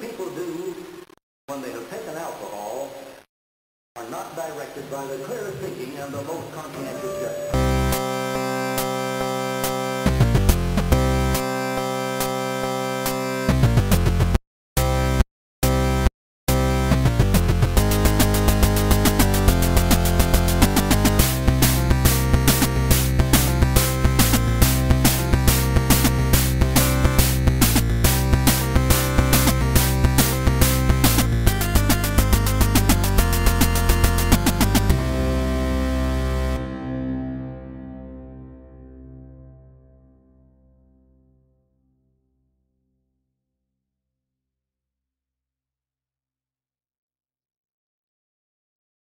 people do when they have taken alcohol are not directed by the clear thinking and the most conscientious.